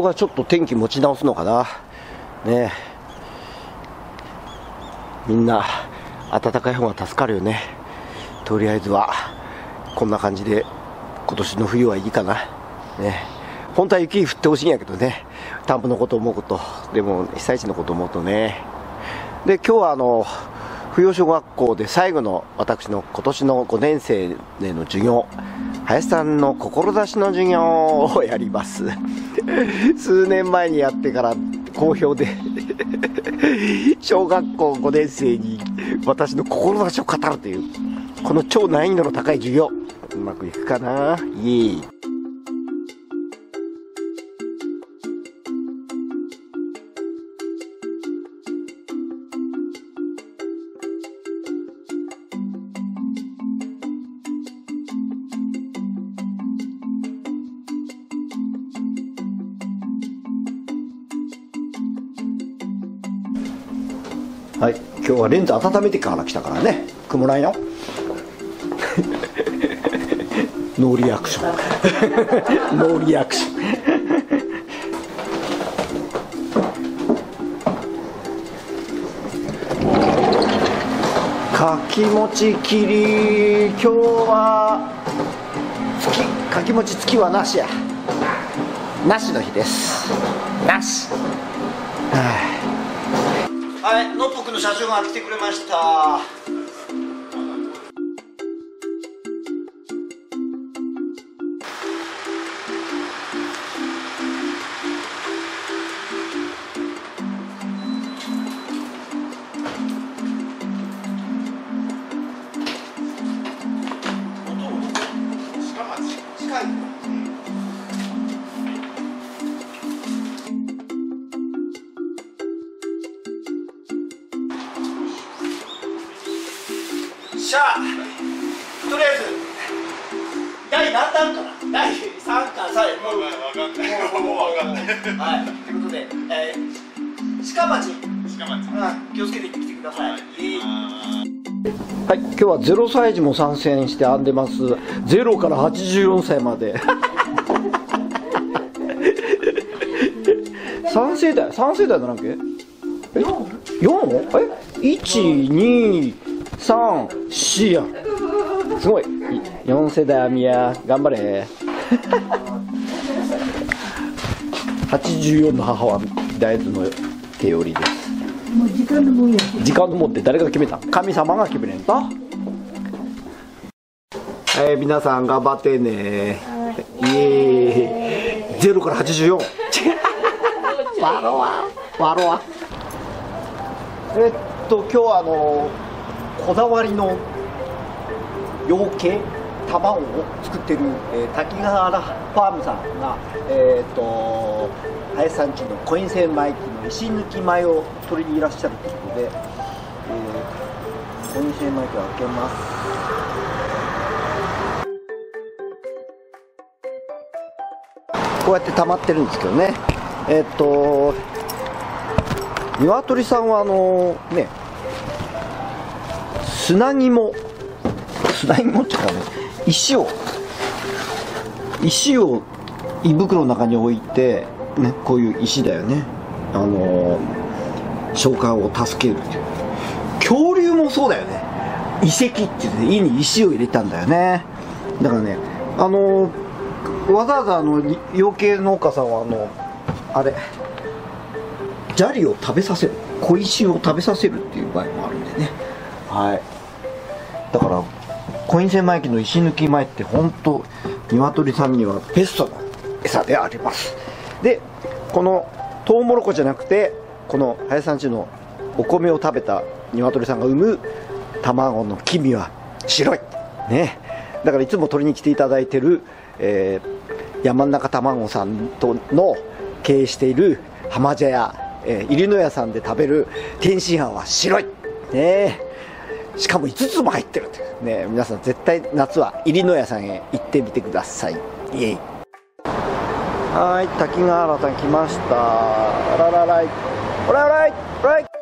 潮がちょっと天気持ち直すのかな。ね。みんな暖かい方が助かるよね。とりあえずはこんな感じで今年の冬はいいかな。ね。本当は雪降ってほしいんやけどね。田んぼのこと思うこと。でも被災地のこと思うとね。で今日はあの扶養小学校で最後の私の今年の5年生での授業。林さんの志の授業をやります。数年前にやってから好評で小学校5年生に私の志を語るというこの超難易度の高い授業うまくいくかな？イエはい。今日はレンズ温めてから来たからね。曇らんよノーリアクション。ノーリアクション。かき餅切り。今日は月かき餅月はなしや。なしの日です。なし。はい。はい社長が来てくれました。はい、今日は0歳児も参戦して編んでます。0から84歳まで。3世代3世代だなんけえ？4? え？123や。んすごい。4世代編みや。頑張れ。84の母は大豆の手織りです。時間のもんや時間のもって誰が決めた？神様が決めれんと。はい皆さん頑張ってね。イエーイ。0から84わろわわろわえっと今日はあのこだわりの養鶏？卵を作ってる、えー滝ヶ原ファームさんがえっと林さんちのコイン精米機の石抜き米を取りにいらっしゃるということで、えーコイン精米機を開けます。こうやって溜まってるんですけどね。えっと鶏さんはあのね砂肝。砂肝っていうかね石を石を胃袋の中に置いて、ね、こういう石だよね。あの消化を助けるっていう。恐竜もそうだよね。遺跡って言って胃に石を入れたんだよね。だからねあのわざわざあの養鶏農家さんはあのあれ砂利を食べさせる。小石を食べさせるっていう場合もあるんでね。はい。だからコイン精米機の石抜き米って本当鶏さんにはベストな餌であります。でこのトウモロコじゃなくてこの林さんちのお米を食べた鶏さんが産む卵の黄身は白い。ね。だからいつも取りに来ていただいてる、えー山中卵さんとの経営している浜茶屋、えー入野屋さんで食べる天津飯は白い。ね。えしかも5つも入ってるって。ね皆さん絶対夏は入野屋さんへ行ってみてください。イエイ。はい滝川原さん来ました。あらららい。おらおらい。おらい。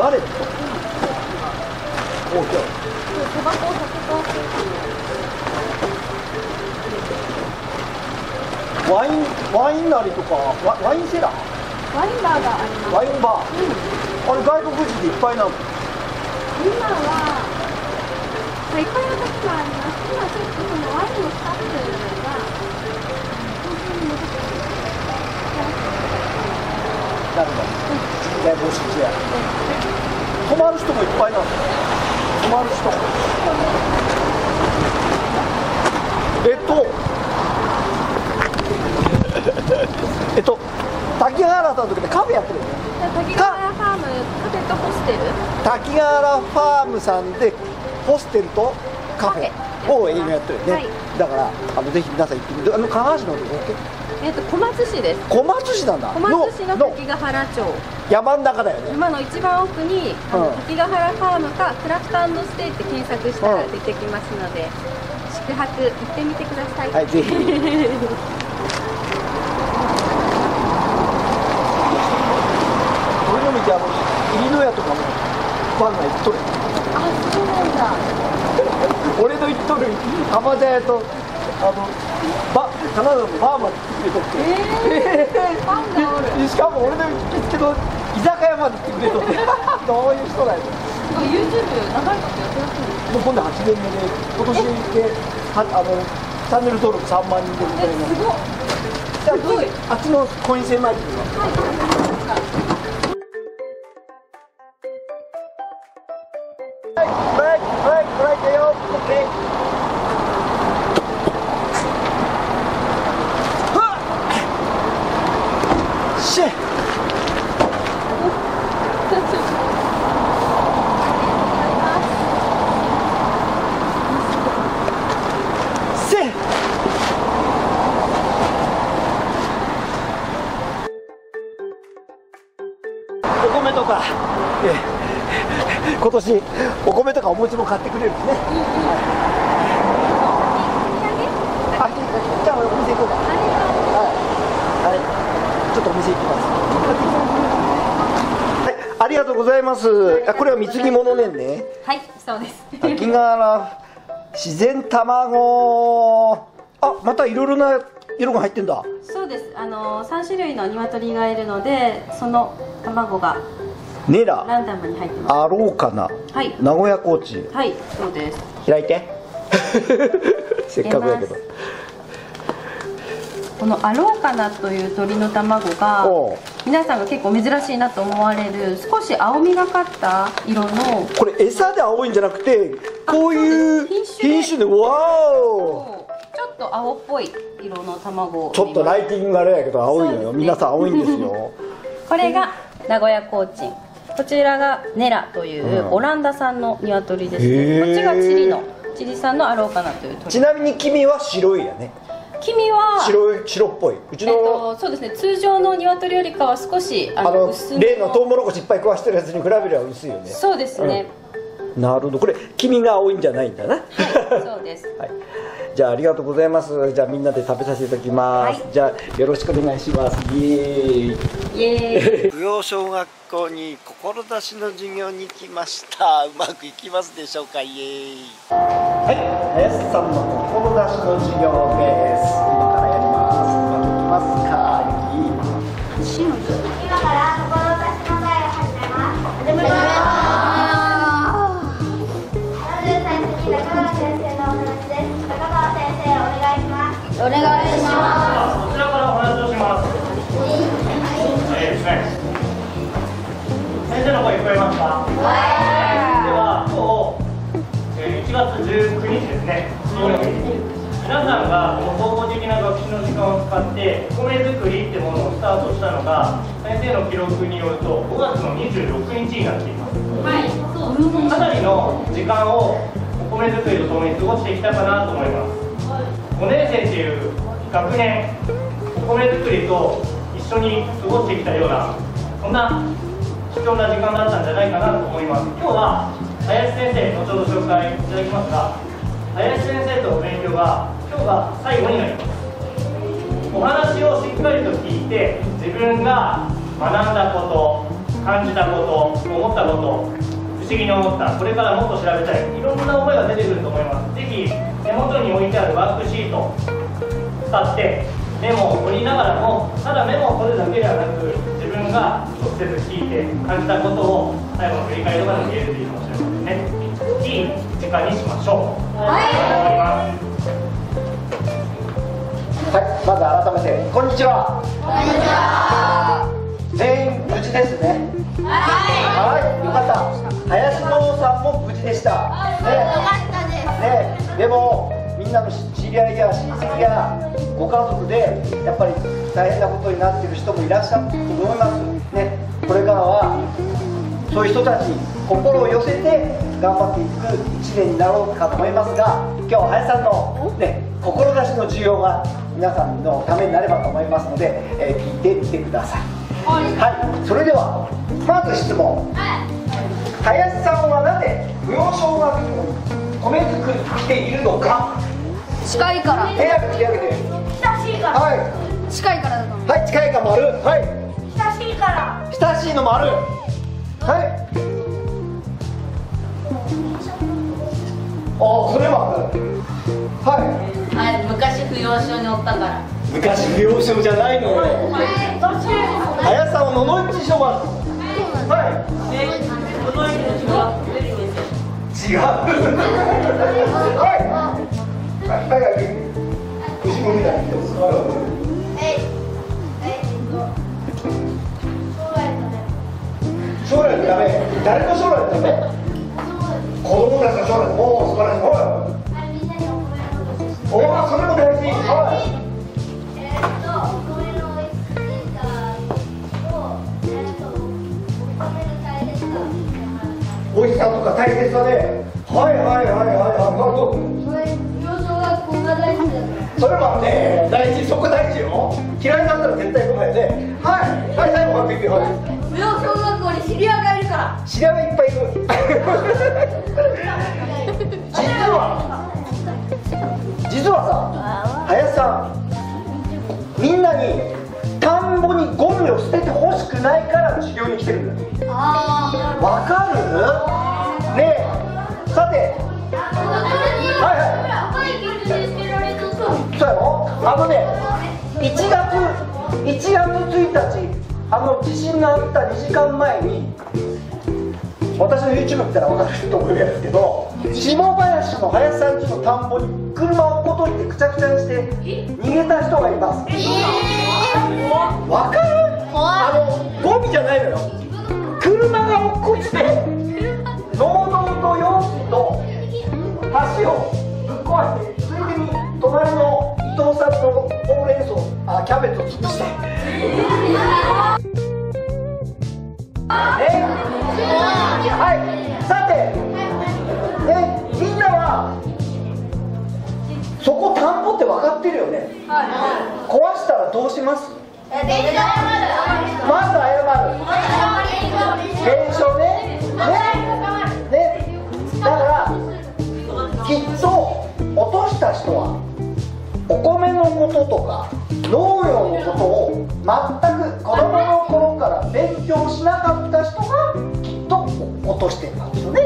ガレットおじゃタバコを100%ワインワインなりとかワワインセラー。ワインバーがあります。ワインバー。あれ外国人でいっぱいなの今は、まあ、いっぱいの時もあります。今ちょっとそのワインのスタッフが本当に難しいなるほどね募集して泊まる人もいっぱいなの泊まる人。えっと。えっと滝ヶ原さんの時でカフェやってるよね。滝ヶ原ファームカフェとホステル？滝ヶ原ファームさんでホステルとカフェ。を今やってるよね、はい。だからあのぜひ皆さん行ってみて。あの加賀市のどこえっと小松市です。小松市なんだ。小松市の。滝ヶ原町山ん中だよね。今の一番奥に滝ヶ原ファームかクラフトステイって検索したら出てきますので宿泊行ってみてください。はいぜひ。俺の見てあの入野屋とかもファンが行っとる。あそうなんだ。俺の行っとる浜田屋とあのバカナダのバーマって来てとって。えー、ファンがおる。でしかも俺の行きつけの居酒屋まで来てくれとって。どういう人だよ。YouTube 長いことやってらっしゃるもう今度8年目で今年ではあのチャンネル登録3万人でみたいなえすすごい。あっちのコイン制マイク。がはいは今年お米とかお餅も買ってくれるしね。あ、じゃあお店行こうか。はい。はい。ちょっとお店行きます。はい、ありがとうございます。あ、これは貢ぎ物ねんね。はいそうです滝ヶ原自然卵。あ、またいろいろな色が入ってんだ。そうですあの3種類の鶏がいるのでその卵がネラ、ランダムに入ってます。アローカナ、はい。名古屋コーチ。はいそうです。開いて。せっかくだけど。出。このアローカナという鶏の卵が皆さんが結構珍しいなと思われる少し青みがかった色のこれ餌で青いんじゃなくてこういう品種で。わお。ちょっと青っぽい色の卵をちょっとライティングがあれやけど青いのよ、ね。皆さん青いんですよ。これが名古屋コーチンこちらがネラといううん。オランダ産の鶏ですね。こっちがチリのチリ産のアローカナというち鶏なみに君は白いやね。黄身は白い白っぽい。うちえっの、と、そうですね。通常の鶏よりかは少しああの例のトウモロコシいっぱい食わしてるやつに比べれば薄いよね。そうですね、なるほど。これ君が青いんじゃないんだな。はいそうです。はい、じゃあありがとうございます。じゃあみんなで食べさせていただきます、はい。じゃあよろしくお願いします。イエーイ。イエーイ。不要小学校に志の授業に来ました。うまくいきますでしょうか？イエーイ。はい、林さんの志の授業です。今からやります。うまくいきますか？今かお願いします。こちらからお話をします。えーですね。先生の声聞こえますか？では今日、え、1月19日ですね。金曜日。皆さんがこの総合的な学習の時間を使ってお米作りってものをスタートしたのが先生の記録によると5月の26日になってい。ます。かなりの時間をお米作りとともに過ごしてきたかなと思い。ます5年生っていう学年お米作りと一緒に過ごしてきたようなそんな貴重な時間だったんじゃないかなと思います。今日は林先生後ほど紹介いただきますが林先生との勉強が今日が最後になります。お話をしっかりと聞いて自分が学んだこと感じたこと思ったこと思議に思ったこれからもっと調べたい。いろんな思いが出てくると思います。ぜひ手元に置いてあるワークシートを使ってメモを取りながらもただメモを取るだけではなく自分が直接聞いて感じたことを最後の振り返りとかでも言えるといいかもしれませんね。い。い時間にしましょう。はい。思いますはい、まず改めて、こんにちは。全員無事ですね。はい、よかった。林野さんも無事でした。ね、ね、でも、みんなの知り合いや親戚やご家族で、やっぱり大変なことになっている人もいらっしゃると思います。ね、これからは、そういう人たちに心を寄せて頑張っていく一年になろうかと思いますが今日は林さんの、ね、志の需要が皆さんのためになればと思いますので、えー聞いてみてくださいはいそれではまず質問。林さんはなぜ不要小学校に米作りに来ているのか。近いから。手挙げて手挙げて親しいから。はい。近いからだと思う。はい近いか丸。はい。親しいから。親しいの丸。はい。あそれははい。はい昔不要症におったから。昔不要症じゃないのよ。林さんは野々市小学校はい違う。はい。はい。はい。はい。将来のため誰の将来のため子供たちの将来おお素晴らしい。おおそれも大事はいうため美味しさとか大切さではいはいはいはいはいどうぞ。それ、幼少学校が大好きだから。それはね大事そこ大事よ。嫌いだったら絶対来ないね。はいはい最後はビビはい。無用小学校に知り合いがいるから。知り合いがいっぱいいる。実は実はさ林さんみんなに田んぼにゴミを捨ててほしくないから授業に来てるんだよわかる？ねえ。さて。はいはい。そうやろ？あのね1月1月1日あの地震があった2時間前に私の YouTube 見たら分かると思うんですけど下林の林さん家の田んぼに車を落っこといてくちゃくちゃにして逃げた人がいます。わかる？あのゴミじゃないのよ車が落っこちて農道と用水と橋をぶっ壊してついでに隣の伊藤さんのほうれん草あキャベツを潰して。ねはい。さてねみんなはそこ田んぼって分かってるよね？壊したらどうします？まず謝る検証ねねだからきっと落とした人はお米のこととか農業のことを全く子供の頃から勉強しなかった人がきっと落としてるんですよね。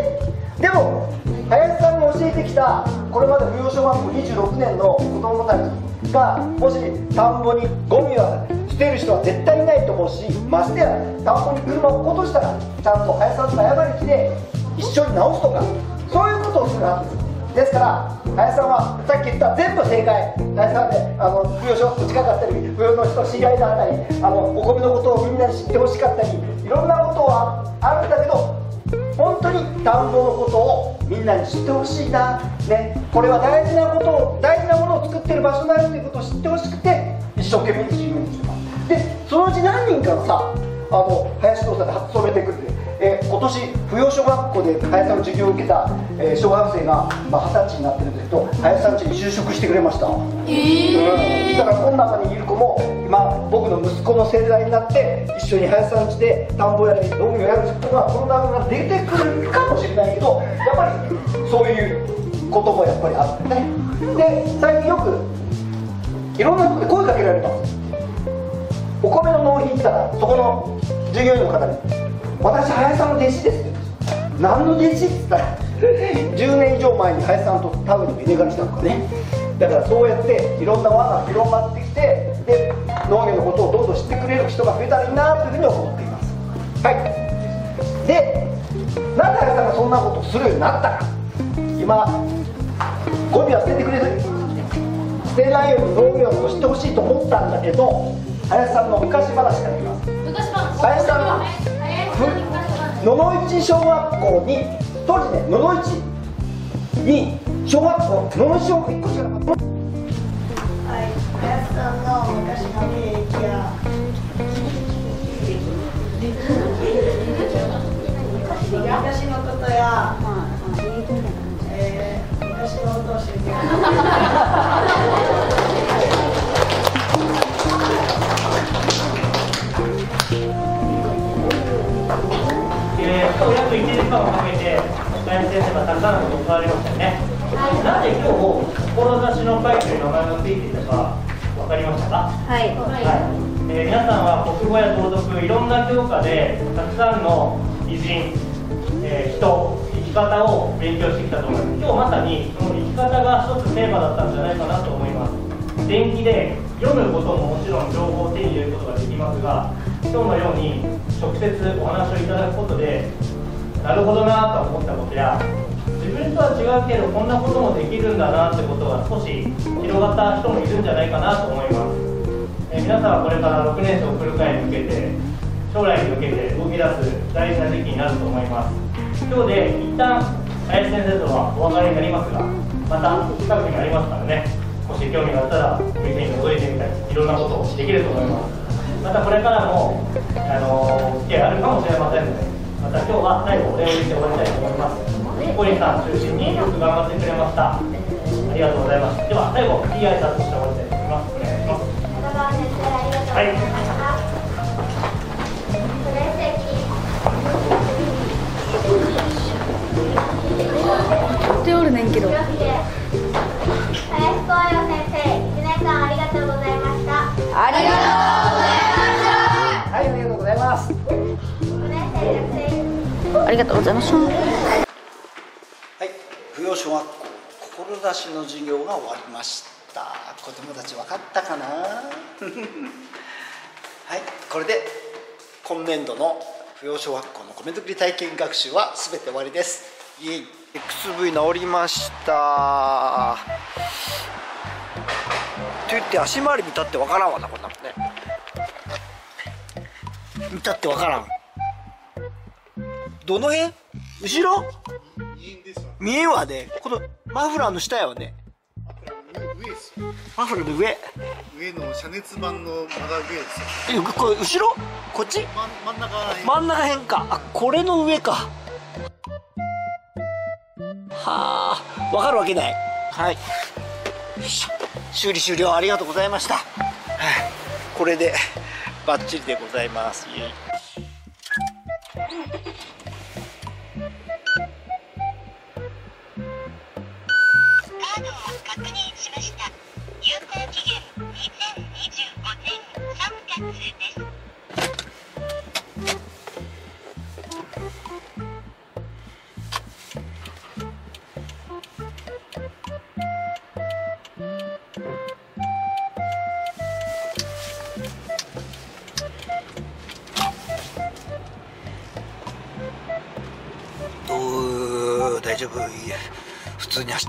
でも林さんが教えてきたこれまで不要小学校26年の子供たちがもし田んぼにゴミは捨てる人は絶対いないと思うしましてや田んぼに車を落としたらちゃんと林さんと謝り来て一緒に直すとかそういうことをするはず。ですですから林さんはさっき言った全部正解。林さんであの不要小学校近かったり不要の人知り合いだったりあのお米のことをみんなに知ってほしかったりいろんなことはあるんだけど本当に田んぼのことをみんなに知ってほしいな、ね、これは大事なことを大事なものを作ってる場所であるということを知ってほしくて一生懸命に自由にしでそのうち何人かがさあの林堂さんで勤めてくれて、え今年年扶養小学校で林さんの授業を受けた、えー小学生がまあ二十、歳になってるんですけど林さん家に就職してくれました。ええだからこの中にいる子も今僕の息子の世代になって一緒に林さん家で田んぼやり農業やる人がこの中が出てくるかもしれないけどやっぱりそういうこともやっぱりあって。ねで最近よくいろんな人で声かけられますお米の農園に行ったらそこの従業員の方に「私林さんの弟子です」って言うんです何の弟子？って言ったら10年以上前に林さんとタウンに入れ替えしたとかねだからそうやっていろんな輪が広まってきてで農業のことをどんどん知ってくれる人が増えたらいいなというふうに思っています。はい。でなぜ林さんがそんなことをするようになったか。今ゴミは捨ててくれる捨てないように農業を知ってほしいと思ったんだけど林さんの昔話から言います。昔話。林さんは野々市小学校に当時ね野々市に小学校野々市小学校1個しかなかったはい、林さんの昔の経歴や昔のことや、えー昔のことを教えてくださいたくさんのことを教わりましたよね、なぜ今日志の会という名前がついていたか分かりましたか？はい。はい。えー皆さんは国語や道徳いろんな教科でたくさんの偉人、えー人生き方を勉強してきたと思います。今日まさにその生き方が一つテーマだったんじゃないかなと思います。電気で読むことももちろん情報を手に入れることができますが今日のように直接お話をいただくことでなるほどなと思ったことや自分とは違うけどこんなこともできるんだなってことが少し広がった人もいるんじゃないかなと思います。え皆さんはこれから6年生を送る会に向けて将来に向けて動き出す大事な時期になると思います。今日で一旦林先生とはお別れになりますがまた近くにありますからね。もし興味があったらお店に覗いてみたりいろんなことをできると思います。またこれからもあのー付き合いあるかもしれませんのでまた今日は最後お礼を言って終わりたいと思います。小林さん中心によく頑張ってくれました。ありがとうございます。では最後いい挨拶して終わりたいと思います。お願いします。先生ありがとうございました。プレ席手おるねんけど。林光陽先生、1年間ありがとうございました。ありがはいありがとうございます。6年生学生とうありがとうございましたはい、扶養小学校志の授業が終わりました。子供たち分かったかな？はいこれで今年度の扶養小学校の米作り体験学習は全て終わりです。イエイ。XV 治りました。と言って足回り見たって分からんわなこんなのね。見たって分からん。どの辺？後ろ？見えんわね。このマフラーの下やわね。上ですマフラーの上。上の遮熱板のまだ上ですよ。えこれ後ろ？こっち？真真ん中真ん中辺か。あこれの上か。はあわかるわけない。はい。修理終了ありがとうございました、はい、これでバッチリでございます。イエイ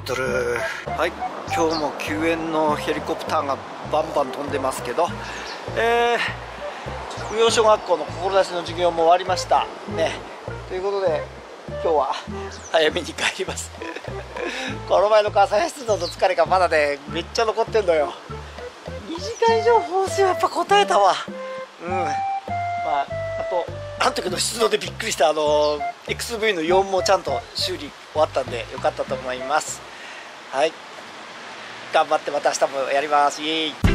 トルはい。今日も救援のヘリコプターがバンバン飛んでますけど、えー、運養小学校の志の授業も終わりました。ね。ということで今日は早めに帰ります。この前の火災出動の疲れがまだねめっちゃ残ってんのよ。2時間以上放水はやっぱ答えたわ。うん。まああとあの時の出動でびっくりしたあの XV の4もちゃんと修理終わったんでよかったと思います。はい。頑張ってまた明日もやります。イエーイ。